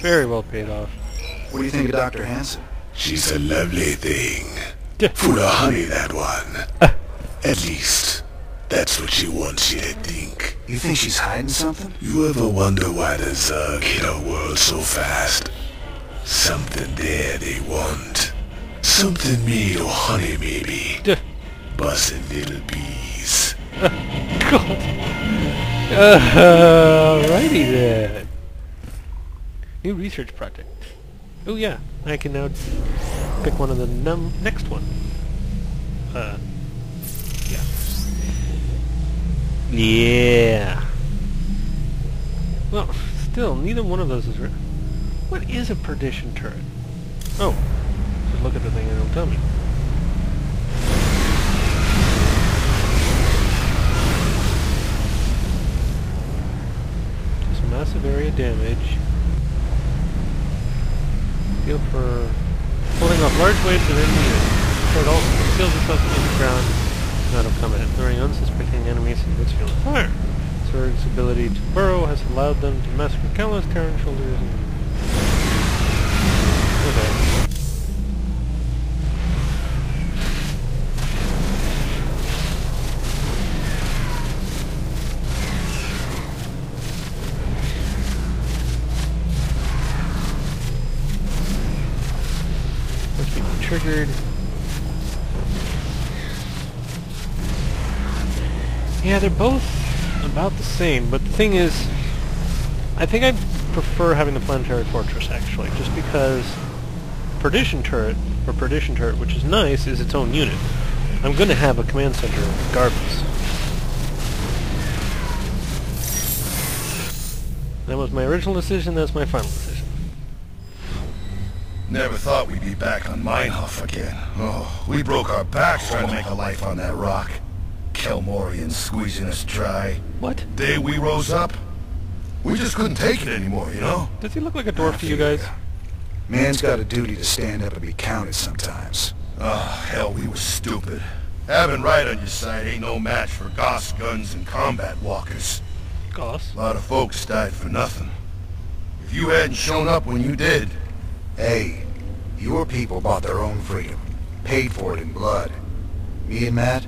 Very well paid off. What do you think of Dr. Hanson? She's a lovely thing. Yeah. Full of honey, that one. At least, that's what she wants you to think. You think she's hiding something? You ever wonder why the Zerg hit our world so fast? Something there they want. Something made of honey, maybe. Duh. Bussin' little bees. God. Uh, alrighty then. New research project. Oh yeah, I can now pick one of the num next one. Uh, yeah. Yeah. Well, still, neither one of those is. What is a perdition turret? Oh, just look at the thing and it'll tell me. Large waves of enemy also conceals itself in the ground out of combat, luring unsuspecting enemies into its field of fire. Zerg's ability to burrow has allowed them to massacre countless Terran soldiers triggered. Yeah, they're both about the same, but the thing is, I think I prefer having the planetary fortress actually, just because Perdition turret, or Perdition turret, which is nice, is its own unit. I'm going to have a command center regardless. That was my original decision, that's my final decision. Never thought we'd be back on Meinhof again. Oh, we broke our backs trying to make a life on that rock. Kelmorians squeezing us dry. What? Day we rose up, we just couldn't take it anymore, you know? Does he look like a dwarf to you guys? Man's got a duty to stand up and be counted sometimes. Oh, hell, we were stupid. Having right on your side ain't no match for Gauss guns and combat walkers. Gauss. A lot of folks died for nothing. If you hadn't shown up when you did, Hey, your people bought their own freedom. Paid for it in blood. Me and Matt,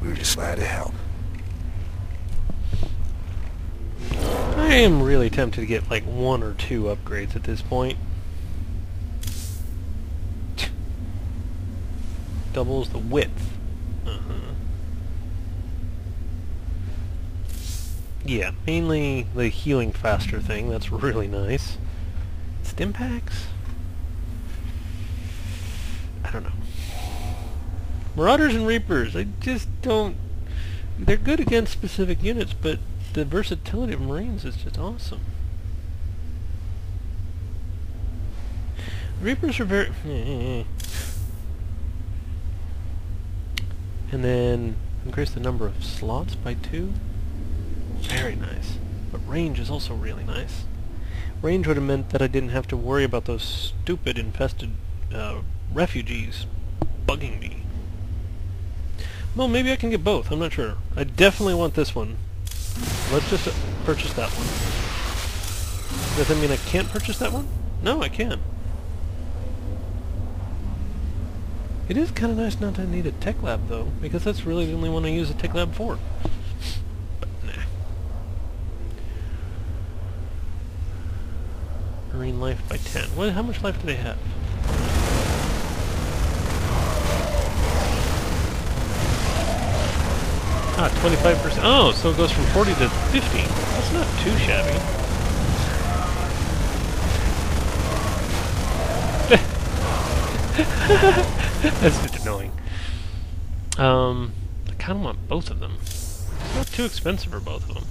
we were just glad to help. I am really tempted to get like one or two upgrades at this point. Doubles the width. Uh-huh. Yeah, mainly the healing faster thing. That's really nice. Stim packs? I don't know. Marauders and Reapers, I just don't... They're good against specific units, but the versatility of Marines is just awesome. Reapers are very... and then increase the number of slots by two. Very nice. But range is also really nice. Range would have meant that I didn't have to worry about those stupid infested uh, refugees bugging me. Well, maybe I can get both. I'm not sure. I definitely want this one. Let's just purchase that one. Does that mean I can't purchase that one? No, I can. It is kind of nice not to need a tech lab, though, because that's really the only one I use a tech lab for. But, nah. Marine life by 10. What, how much life do they have? Ah, 25%. Oh, so it goes from 40 to 50. That's not too shabby. That's just annoying. Um, I kind of want both of them. It's not too expensive for both of them.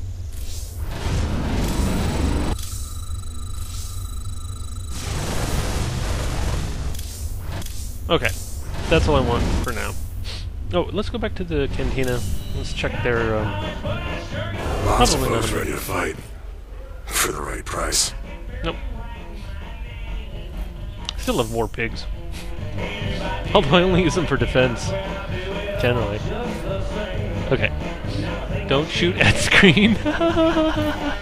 Okay, that's all I want for now. Oh, let's go back to the cantina. Let's check their. Um, Lots of Probably folks ready to fight. For the right price. nope. Still love war pigs. Although I only use them for defense, generally. Okay. Don't shoot at screen.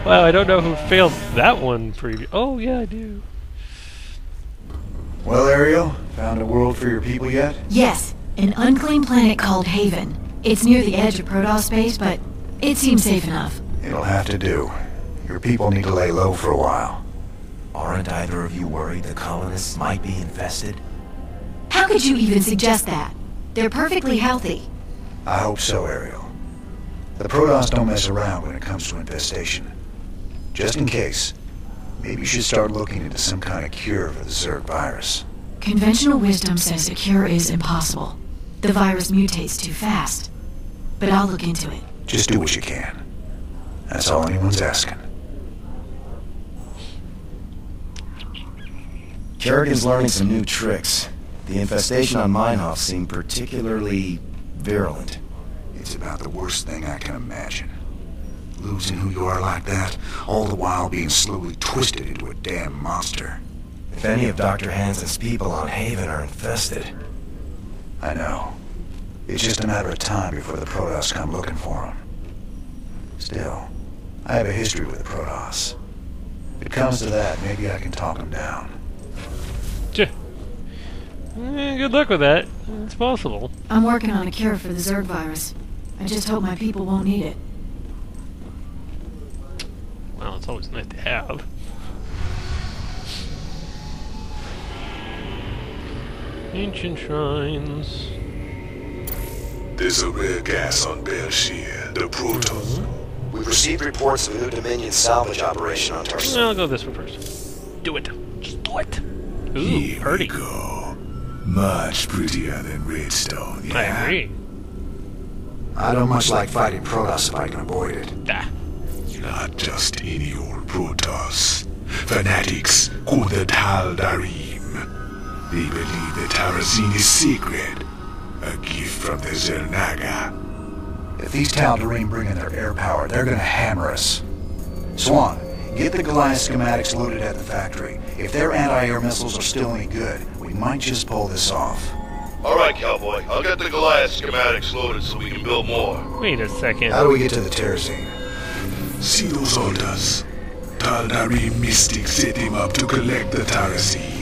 Wow, I don't know who failed that one previous. Oh, yeah, I do. Well, Ariel, found a world for your people yet? Yes, an unclaimed planet called Haven. It's near the edge of Protoss space, but it seems safe enough. It'll have to do. Your people need to lay low for a while. Aren't either of you worried the colonists might be infested? How could you even suggest that? They're perfectly healthy. I hope so, Ariel. The Protoss don't mess around when it comes to infestation. Just in case, maybe you should start looking into some kind of cure for the Zerg virus. Conventional wisdom says a cure is impossible. The virus mutates too fast. But I'll look into it. Just do what you can. That's all anyone's asking. Kerrigan's learning some new tricks. The infestation on Meinhof seemed particularly virulent. It's about the worst thing I can imagine. Losing who you are like that, all the while being slowly twisted into a damn monster. If any of Dr. Hanson's people on Haven are infested, I know. It's just a matter of time before the Protoss come looking for him. Still, I have a history with the Protoss. If it comes to that, maybe I can talk them down. Tch. Eh, good luck with that. It's possible. I'm working on a cure for the Zerg virus. I just hope my people won't need it. Well, it's always nice to have. Ancient shrines. There's a rare gas on Bel'Shir, the Protoss. we've received reports of a new Dominion salvage operation on Tarsus. I'll go this one first. Do it. Just do it. Ooh, Here we go. Much prettier than Redstone, yeah? I agree. I don't much like fighting Protoss if I can avoid it. Ah, Not just any old Protoss. Fanatics called the Tal'Darim. They believe the Terrazine is sacred. A gift from the Xel'Naga. If these Tal'Darim bring in their air power, they're gonna hammer us. Swann, get the Goliath schematics loaded at the factory. If their anti-air missiles are still any good, we might just pull this off. All right, cowboy. I'll get the Goliath schematics loaded so we can build more. wait a second. How do we get to the Terrazine? See those altars? Tal'Darim mystics set him up to collect the Terrazine.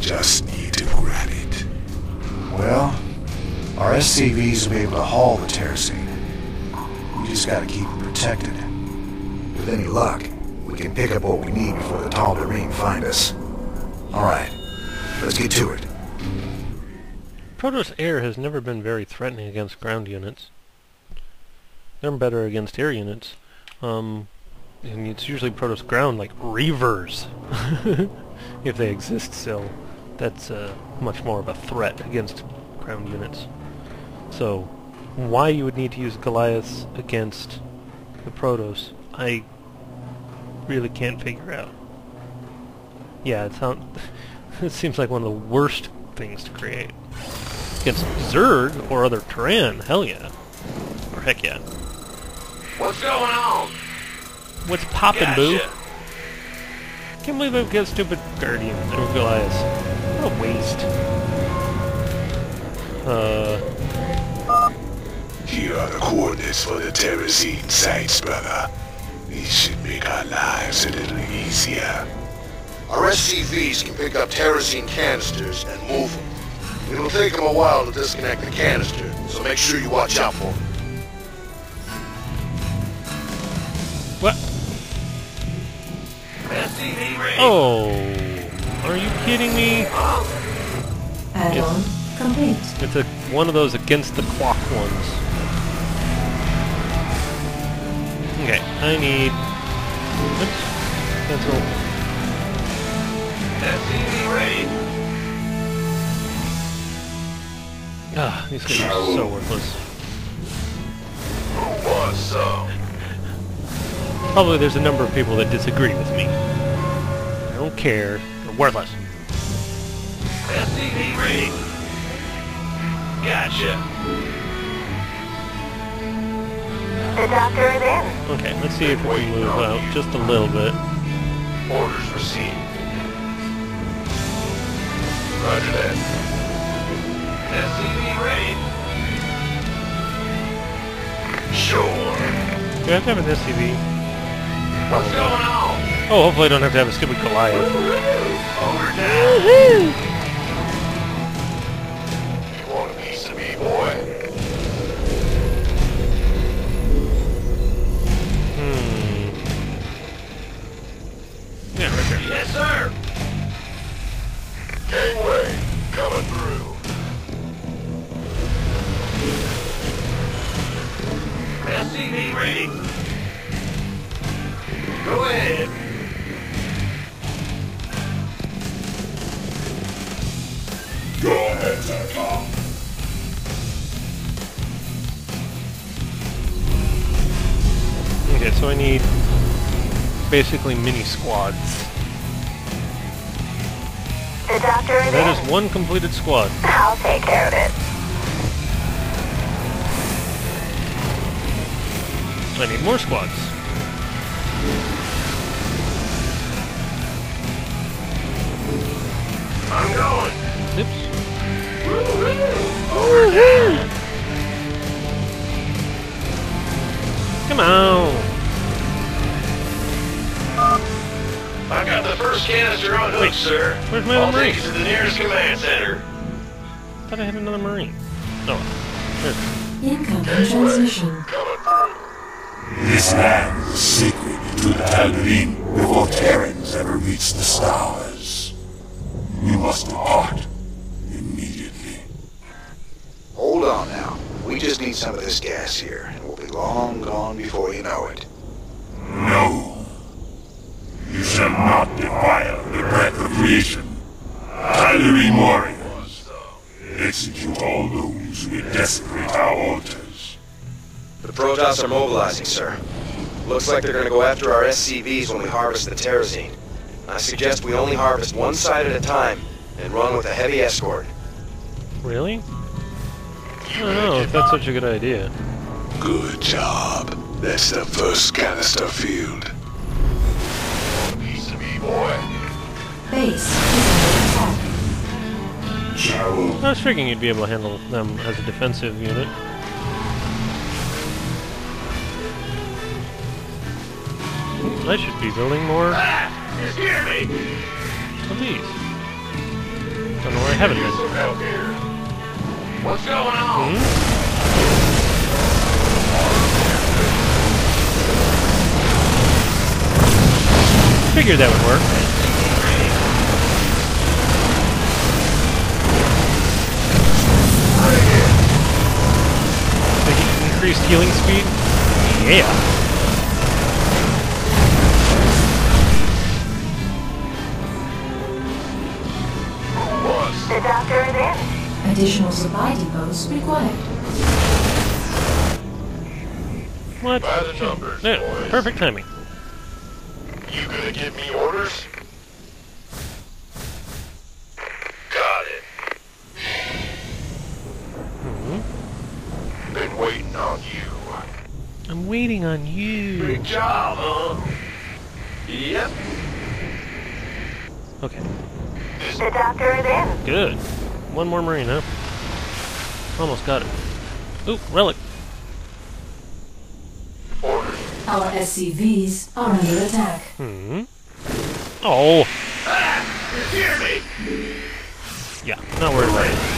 Just need to grab it. Well, our SCVs will be able to haul the Terrazine. We just gotta keep them protected. With any luck, we can pick up what we need before the Tal'Darim find us. Alright, let's get to it. Protoss air has never been very threatening against ground units. They're better against air units. Um, and it's usually Protoss ground, like Reavers, if they exist still. That's uh, much more of a threat against ground units. So, why you would need to use Goliaths against the Protoss, I really can't figure out. Yeah, it sounds. it seems like one of the worst things to create. Against Zerg or other Terran, hell yeah. Or heck yeah. What's going on? What's poppin', boo? Can't believe I've got stupid Guardian or Goliaths. What a waste. Uh, Here are the coordinates for the Terrazine sites, brother. These should make our lives a little easier. Our SCVs can pick up Terrazine canisters and move them. It'll take them a while to disconnect the canister, so make sure you watch out for them. what? SCV ready. Oh, are you kidding me? Add-on complete. It's a one of those against the clock ones. Okay, I need. Oops. Cancel. SCV ready. Ah, these guys are so worthless. Who wants some? Probably there's a number of people that disagree with me. I don't care. They're worthless. SCV ready. Gotcha. The doctor is in. Okay, let's see if we can move out just a little bit. Orders received. Roger that. SCV ready. Sure. Do I have to have an SCV? What's going on? Oh, hopefully I don't have to have a stupid Goliath. You want a piece of me, boy? Hmm. Yeah. Yes, sir. Coming through. SCV ready. Go ahead. Okay, so I need basically mini squads. The doctor is That in. is one completed squad. I'll take care of it. I need more squads. Come on. I got the first canister on hook, Wait, sir. where's my I'll other take Marine? you to the nearest command center. thought I had another marine. Oh, there's Incoming transmission. Coming through. This land was sacred to the Tal'Darim before Terrans ever reached the stars. We must depart immediately. Hold on now. We just need some of this gas here, and we'll be long gone before you know it. No. You shall not defile the breath of creation. Tal'Darim warriors, execute all those who would desecrate our altars. The Protoss are mobilizing, sir. Looks like they're gonna go after our SCVs when we harvest the Terrazine. I suggest we only harvest one side at a time and run with a heavy escort. really? I don't know if that's such a good idea. Good job. That's the first canister field. Piece of me, boy. Base is under attack. I was figuring you'd be able to handle them as a defensive unit. I should be building more Ah, you scared me. of these. Don't know where I haven't been. some help here. What's going on? Hmm? Figured that would work. The increased healing speed? Yeah. The doctor is in. Additional supply depots required. What? By the numbers, Yeah, boys. perfect timing. You gonna give me orders? Got it. Hmm? Been waiting on you. I'm waiting on you. Big job, huh? Yep. Okay, The doctor is in. good. One more marine, huh? Almost got it. Ooh, relic. Orders. Our SCVs are under attack. Hmm. Oh, Ah! You scared me. yeah, not worried about it.